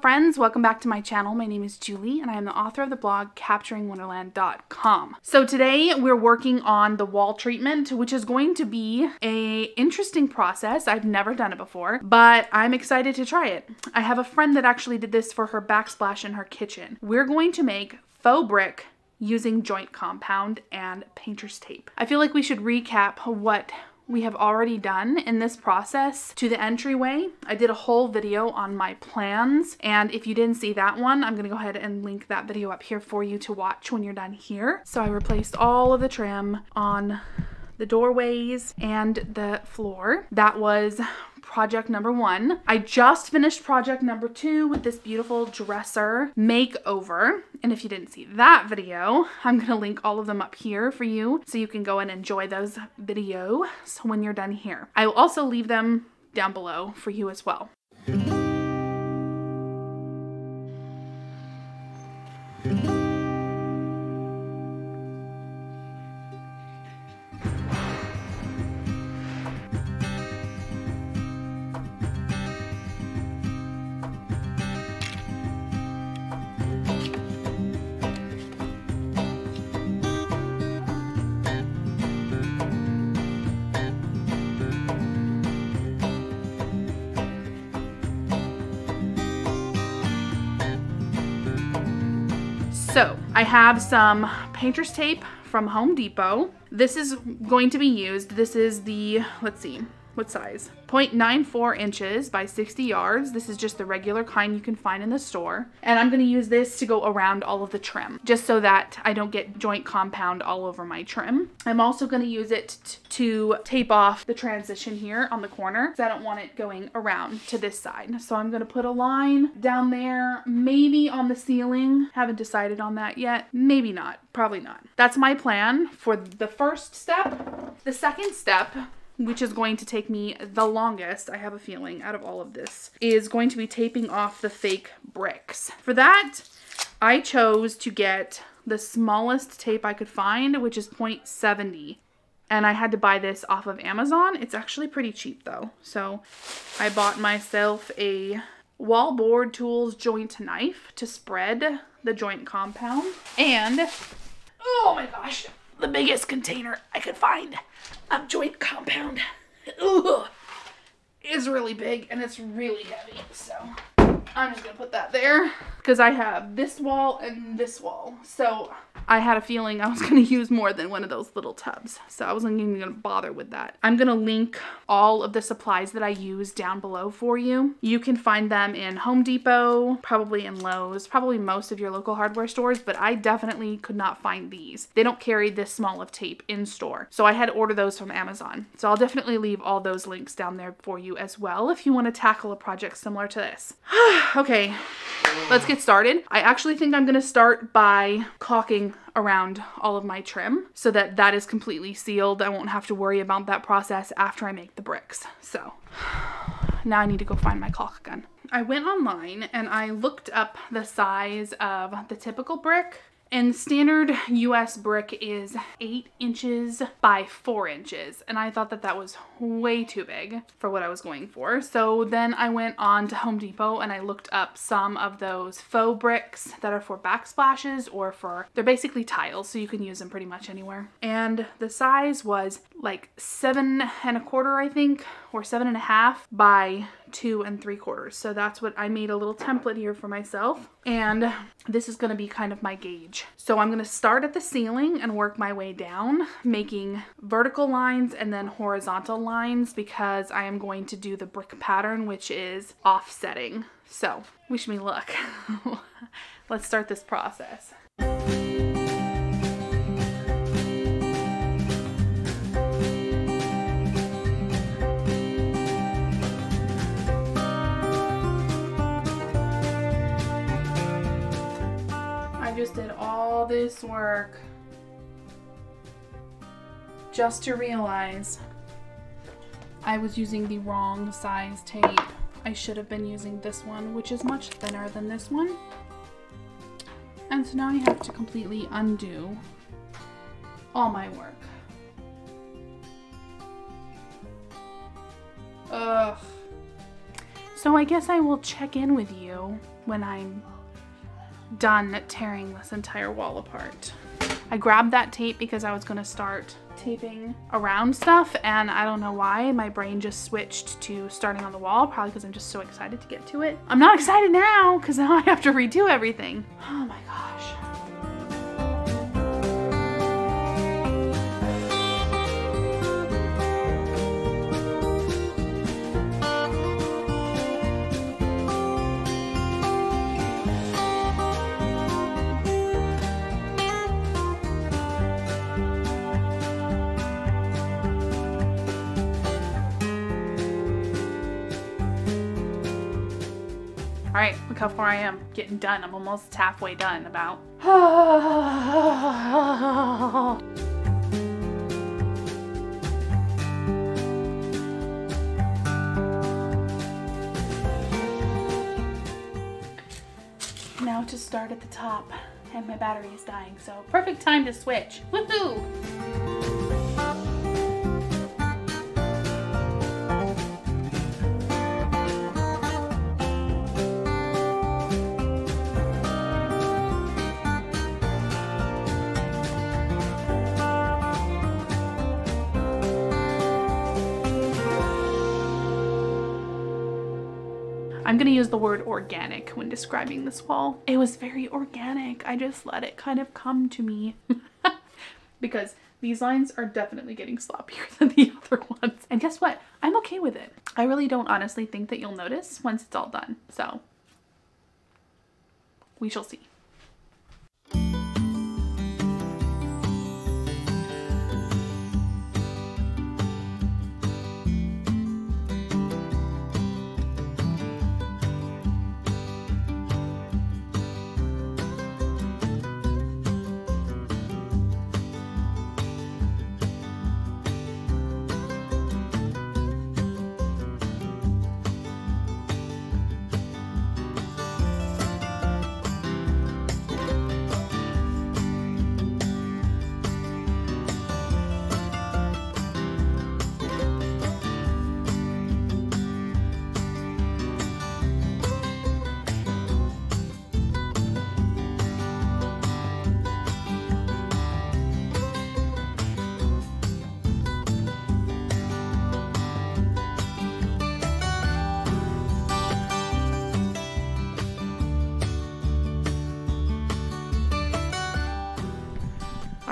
Friends, welcome back to my channel. My name is Julie and I am the author of the blog capturingwonderland.com. So today we're working on the wall treatment, which is going to be a interesting process. I've never done it before, but I'm excited to try it. I have a friend that actually did this for her backsplash in her kitchen. We're going to make faux brick using joint compound and painter's tape. I feel like we should recap what we have already done in this process to the entryway. I did a whole video on my plans and if you didn't see that one, I'm gonna go ahead and link that video up here for you to watch when you're done here. So I replaced all of the trim on the doorways and the floor. That was project number one. I just finished project number two with this beautiful dresser makeover. And if you didn't see that video, I'm gonna link all of them up here for you so you can go and enjoy those videos when you're done here. I will also leave them down below for you as well. I have some painter's tape from Home Depot. This is going to be used. This is the, let's see, what size? 0.94 inches by 60 yards. This is just the regular kind you can find in the store. And I'm gonna use this to go around all of the trim, just so that I don't get joint compound all over my trim. I'm also gonna use it to tape off the transition here on the corner, because I don't want it going around to this side. So I'm gonna put a line down there, maybe on the ceiling. Haven't decided on that yet. Maybe not, probably not. That's my plan for the first step. The second step which is going to take me the longest, I have a feeling, out of all of this, is going to be taping off the fake bricks. For that, I chose to get the smallest tape I could find, which is 0.70. And I had to buy this off of Amazon. It's actually pretty cheap though. So I bought myself a Wallboard Tools joint knife to spread the joint compound. And, oh my gosh, the biggest container I could find of joint compound. Ugh. Is really big and it's really heavy, so I'm just gonna put that there because I have this wall and this wall. So I had a feeling I was going to use more than one of those little tubs. So I wasn't even going to bother with that. I'm going to link all of the supplies that I use down below for you. You can find them in Home Depot, probably in Lowe's, probably most of your local hardware stores, but I definitely could not find these. They don't carry this small of tape in store. So I had to order those from Amazon. So I'll definitely leave all those links down there for you as well if you want to tackle a project similar to this. okay, let's get started. I actually think I'm to start by caulking around all of my trim so that that is completely sealed. I won't have to worry about that process after I make the bricks. So now I need to go find my caulk gun. I went online and I looked up the size of the typical brick and standard US brick is 8 inches by 4 inches. And I thought that that was way too big for what I was going for. So then I went on to Home Depot and I looked up some of those faux bricks that are for backsplashes or for, they're basically tiles so you can use them pretty much anywhere. And the size was like seven and a quarter, I think, or seven and a half by two and three quarters. So that's what I made a little template here for myself. And this is gonna be kind of my gauge. So I'm gonna start at the ceiling and work my way down, making vertical lines and then horizontal lines because I am going to do the brick pattern, which is offsetting. So wish me luck. Let's start this process. Just did all this work just to realize I was using the wrong size tape. I should have been using this one, which is much thinner than this one. And so now I have to completely undo all my work. Ugh. So I guess I will check in with you when I'm done tearing this entire wall apart. I grabbed that tape because I was gonna start taping around stuff and I don't know why my brain just switched to starting on the wall probably because I'm just so excited to get to it. I'm not excited now because now I have to redo everything. Oh my gosh. How far I am getting done. I'm almost halfway done about. Now to start at the top and my battery is dying, so perfect time to switch. Woohoo! I'm gonna use the word organic when describing this wall. It was very organic. I just let it kind of come to me because these lines are definitely getting sloppier than the other ones. And guess what? I'm okay with it. I really don't honestly think that you'll notice once it's all done. So we shall see.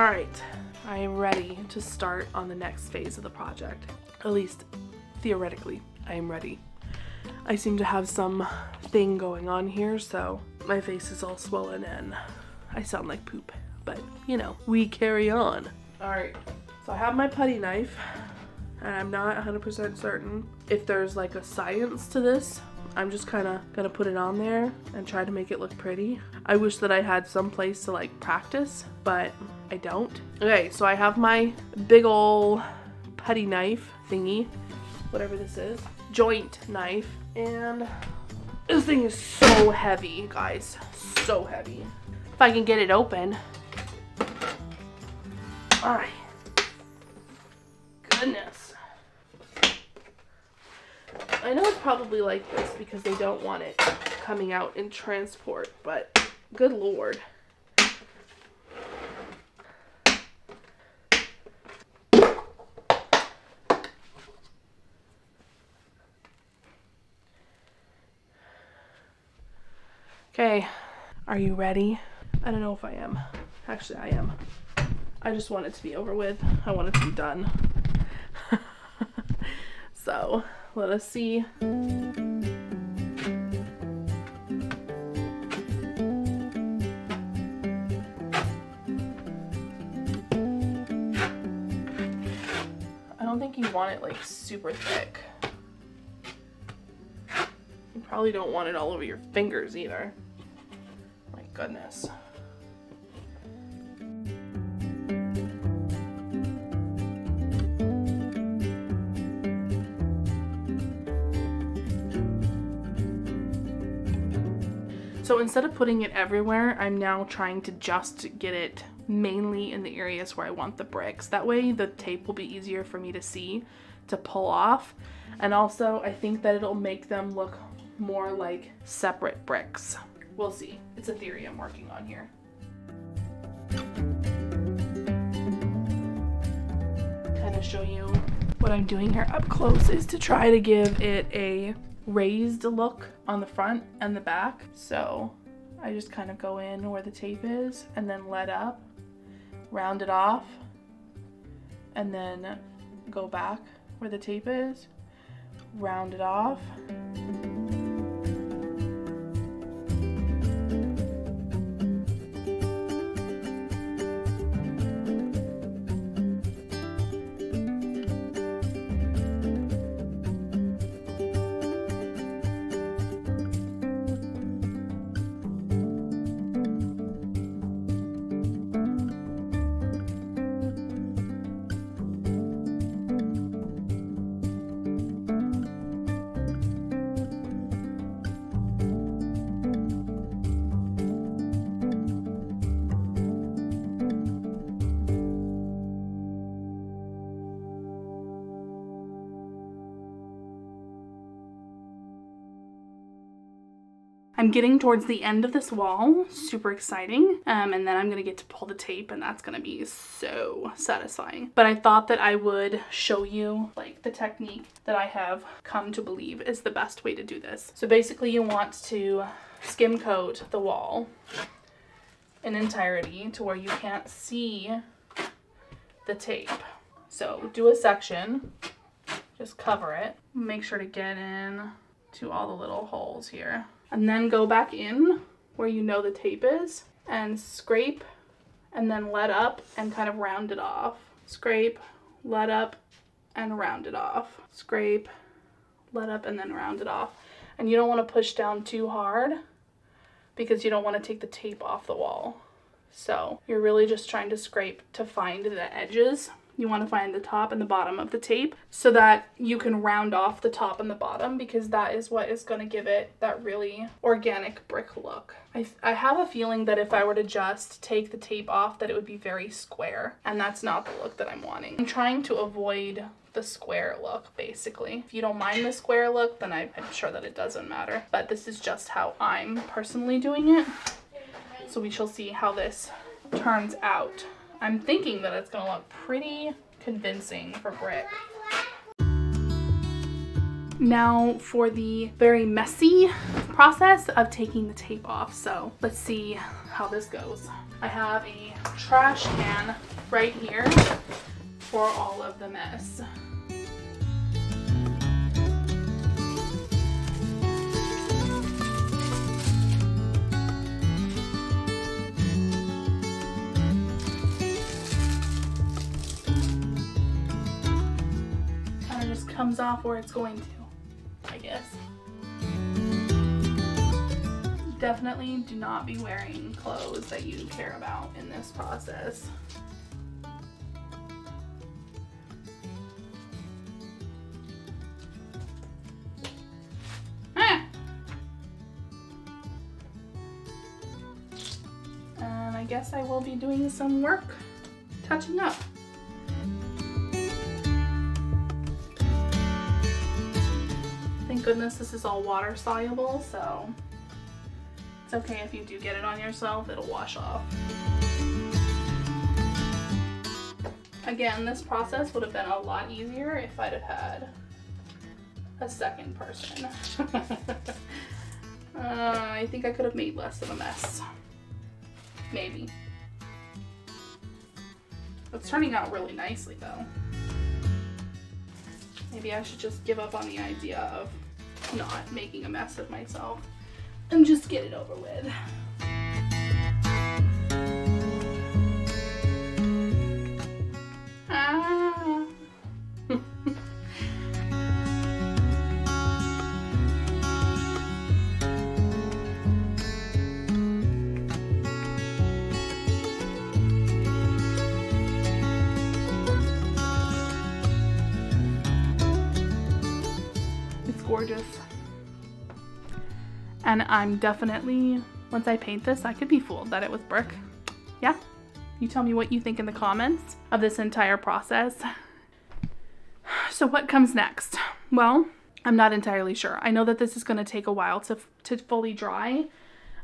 All right, I am ready to start on the next phase of the project. At least theoretically, I am ready. I seem to have some thing going on here, so my face is all swollen and I sound like poop. But, you know, we carry on. All right, so I have my putty knife and I'm not 100% certain if there's like a science to this. I'm just kind of gonna put it on there and try to make it look pretty. I wish that I had some place to like practice, but I don't. Okay, so I have my big ol' putty knife thingy, whatever this is, joint knife, and this thing is so heavy, guys, so heavy. If I can get it open. My goodness. I know it's probably like this because they don't want it coming out in transport, but good lord. Okay, are you ready? I don't know if I am. Actually, I am. I just want it to be over with. I want it to be done. so, let us see. I don't think you want it like super thick. You probably don't want it all over your fingers either. Goodness. So instead of putting it everywhere, I'm now trying to just get it mainly in the areas where I want the bricks. That way the tape will be easier for me to see to pull off. And also I think that it'll make them look more like separate bricks. We'll see. It's a theory I'm working on here. Kind of show you what I'm doing here up close is to try to give it a raised look on the front and the back. So I just kind of go in where the tape is and then let up, round it off, and then go back where the tape is, round it off. I'm getting towards the end of this wall, super exciting. Um, and then I'm gonna get to pull the tape and that's gonna be so satisfying. But I thought that I would show you like the technique that I have come to believe is the best way to do this. So basically you want to skim coat the wall in entirety to where you can't see the tape. So do a section, just cover it. Make sure to get in to all the little holes here and then go back in where you know the tape is and scrape and then let up and kind of round it off. Scrape, let up and round it off. Scrape, let up and then round it off. And you don't want to push down too hard because you don't want to take the tape off the wall. So you're really just trying to scrape to find the edges you want to find the top and the bottom of the tape so that you can round off the top and the bottom because that is what is going to give it that really organic brick look. I, I have a feeling that if I were to just take the tape off that it would be very square and that's not the look that I'm wanting. I'm trying to avoid the square look basically. If you don't mind the square look then I, I'm sure that it doesn't matter but this is just how I'm personally doing it. So we shall see how this turns out. I'm thinking that it's gonna look pretty convincing for brick. Now for the very messy process of taking the tape off. So let's see how this goes. I have a trash can right here for all of the mess. Comes off where it's going to, I guess. Definitely do not be wearing clothes that you care about in this process. And I guess I will be doing some work touching up. Goodness this is all water soluble, so it's okay if you do get it on yourself, it'll wash off. Again, this process would have been a lot easier if I'd have had a second person. uh, I think I could have made less of a mess. Maybe. It's turning out really nicely though. Maybe I should just give up on the idea of not making a mess of myself and just get it over with. gorgeous. And I'm definitely, once I paint this, I could be fooled that it was brick. Yeah? You tell me what you think in the comments of this entire process. So what comes next? Well, I'm not entirely sure. I know that this is going to take a while to, to fully dry.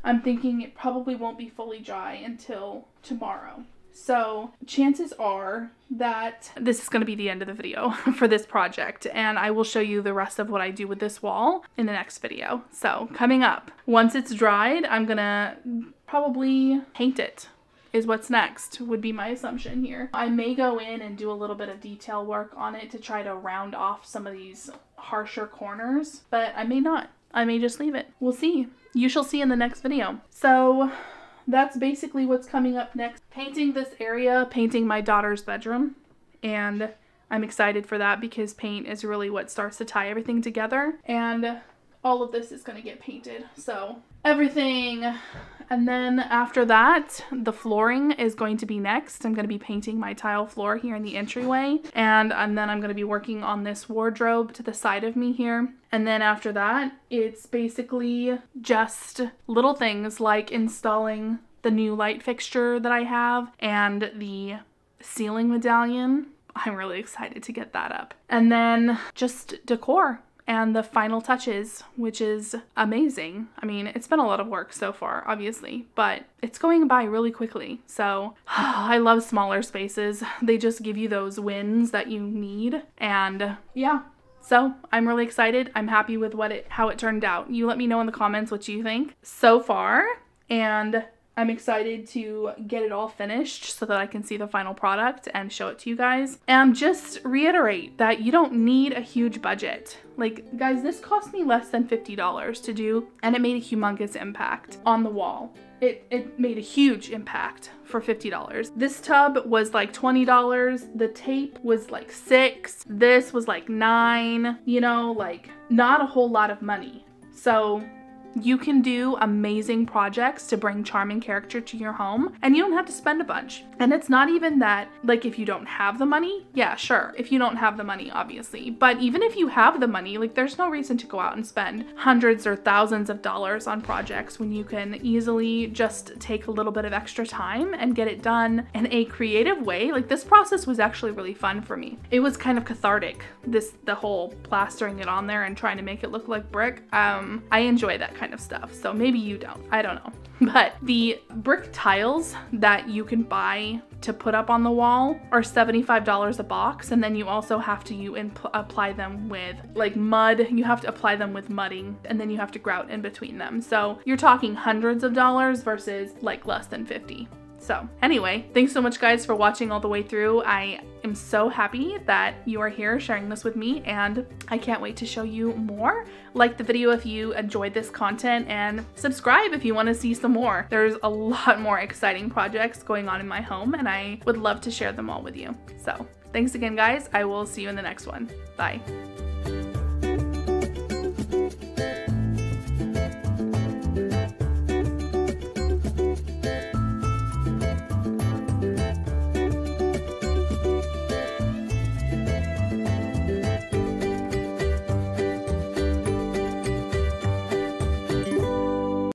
I'm thinking it probably won't be fully dry until tomorrow. So chances are that this is going to be the end of the video for this project and I will show you the rest of what I do with this wall in the next video. So coming up, once it's dried, I'm going to probably paint it is what's next would be my assumption here. I may go in and do a little bit of detail work on it to try to round off some of these harsher corners, but I may not. I may just leave it. We'll see. You shall see in the next video. So that's basically what's coming up next. Painting this area, painting my daughter's bedroom, and I'm excited for that because paint is really what starts to tie everything together. And all of this is going to get painted. So everything. And then after that, the flooring is going to be next. I'm going to be painting my tile floor here in the entryway. And, and then I'm going to be working on this wardrobe to the side of me here. And then after that, it's basically just little things like installing the new light fixture that I have and the ceiling medallion. I'm really excited to get that up. And then just decor and the final touches, which is amazing. I mean, it's been a lot of work so far, obviously, but it's going by really quickly. So I love smaller spaces. They just give you those wins that you need. And yeah, so I'm really excited. I'm happy with what it how it turned out. You let me know in the comments what you think so far. And I'm excited to get it all finished so that I can see the final product and show it to you guys. And just reiterate that you don't need a huge budget. Like, guys, this cost me less than $50 to do, and it made a humongous impact on the wall. It, it made a huge impact for $50. This tub was like $20. The tape was like six. This was like nine, you know, like not a whole lot of money. So you can do amazing projects to bring charming character to your home and you don't have to spend a bunch. And it's not even that, like, if you don't have the money, yeah, sure, if you don't have the money, obviously. But even if you have the money, like, there's no reason to go out and spend hundreds or thousands of dollars on projects when you can easily just take a little bit of extra time and get it done in a creative way. Like, this process was actually really fun for me. It was kind of cathartic, this, the whole plastering it on there and trying to make it look like brick. Um, I enjoy that kind kind of stuff. So maybe you don't, I don't know. But the brick tiles that you can buy to put up on the wall are $75 a box. And then you also have to you and apply them with like mud. You have to apply them with mudding and then you have to grout in between them. So you're talking hundreds of dollars versus like less than 50. So anyway, thanks so much guys for watching all the way through. I am so happy that you are here sharing this with me and I can't wait to show you more. Like the video if you enjoyed this content and subscribe if you want to see some more. There's a lot more exciting projects going on in my home and I would love to share them all with you. So thanks again guys. I will see you in the next one. Bye.